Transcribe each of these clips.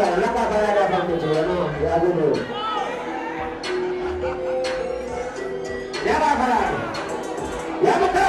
Nggak apa ya ada Bang Tujuan? Ya dulu. Ya? Ya betul.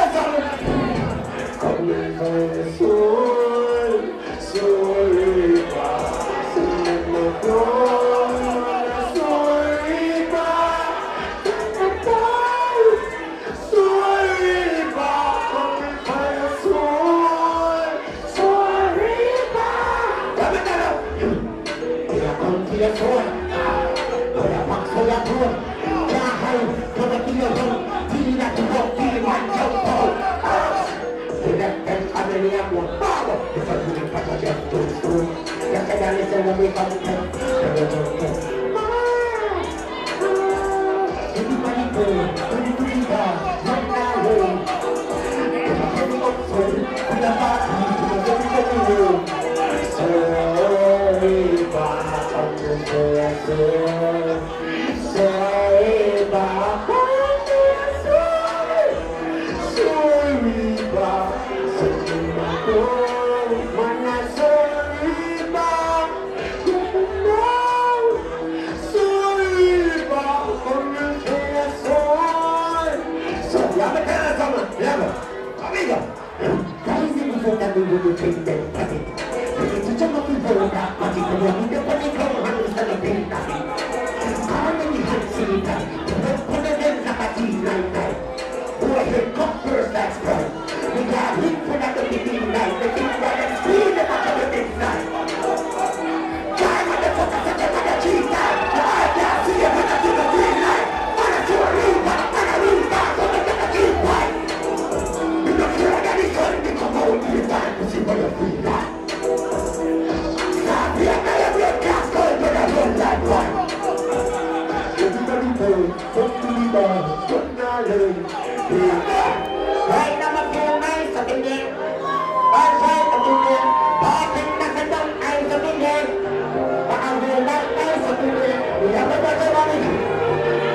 do Trinidade.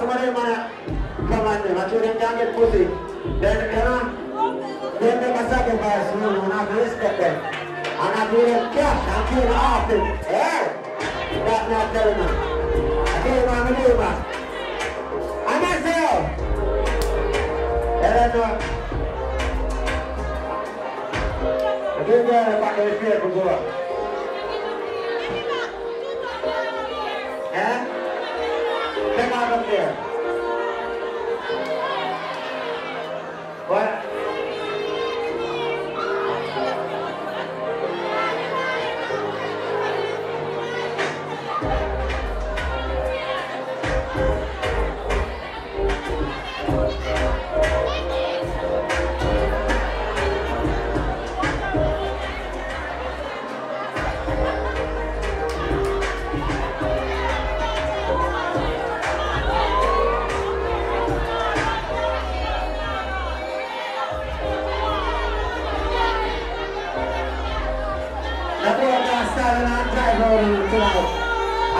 somebody you. Yeah, Elena. Отдельная подожди, Кузова.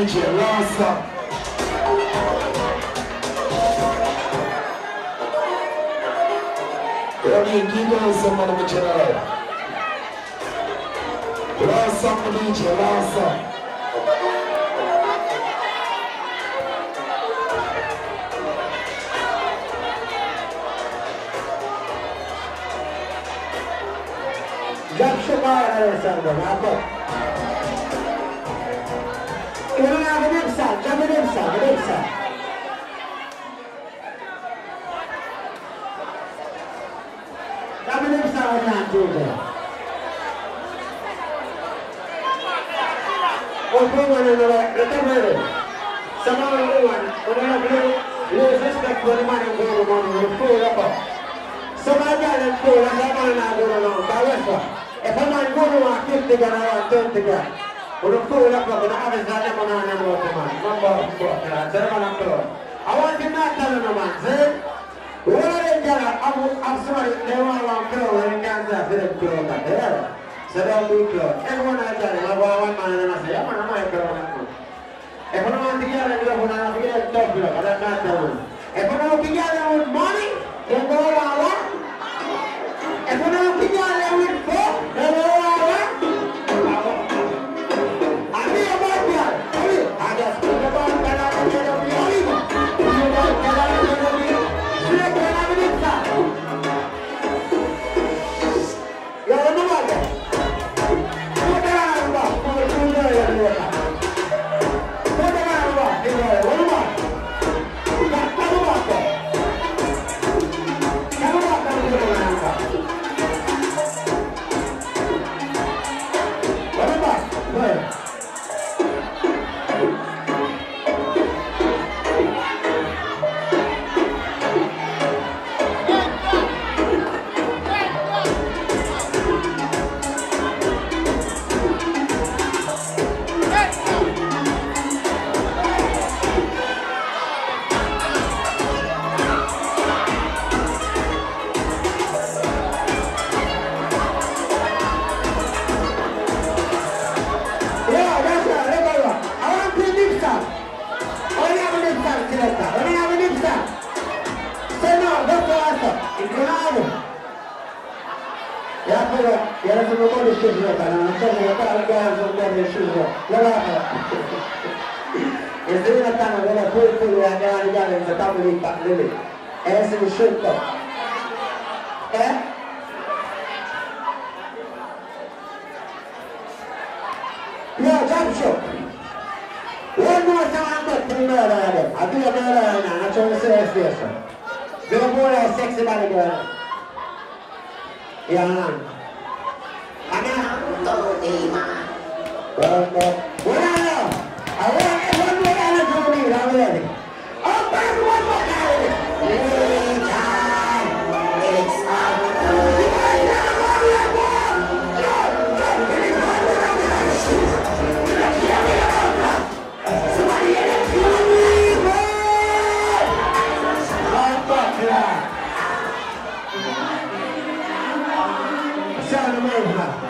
DJ, last song. I mean, keep going some money with your love. Last song the DJ. Jump ship out of Indonesia. Kami ini bisa menyanyi. Untuk menolak sama orang menolak beliau, beliau suspek bagaimana guru menurutku apa. Sebagai dan kurang sama nak guru nong, balas lah. Epaman guru aktif tiga ratus tiga. ونقول لك من هذا الزاد من أنا موت من من بروح ترى من أقول أول كنا تلنا من زين ولا رجال أبو أسمع لما لام كلو ورجال ذا في الكلو كده سلام بيكلو إخوان أجل ما بوان ما أنا نسيا ما أنا ما يكلو نكون إخوان ما تيجي على كلو هنا في الكلو كده كده كده إخوان ما تيجي على موني يقول il denaro e appena era stato un po' sceso la tana, non so se la tana gara sono un po' sceso, la lava e se la tana era quel quello la gara di gara in fatto di padre lì e essere scelto. Eh? io Giorgio io non stavo andando prima da me a dire che era una nazione stessa Jumhur seks sebalik dua. Ya. Anak untuk lima. Untuk Of movement. Come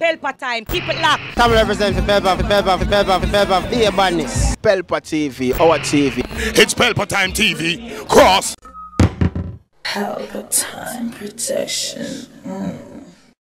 Pelpa time. Keep it locked. Come represent for Pelpa, for Pelpa, for Pelpa, for Pelpa, be a badness. Pelpa TV, our TV. It's Pelpa time TV. Cross. Pelpa time protection. Mm.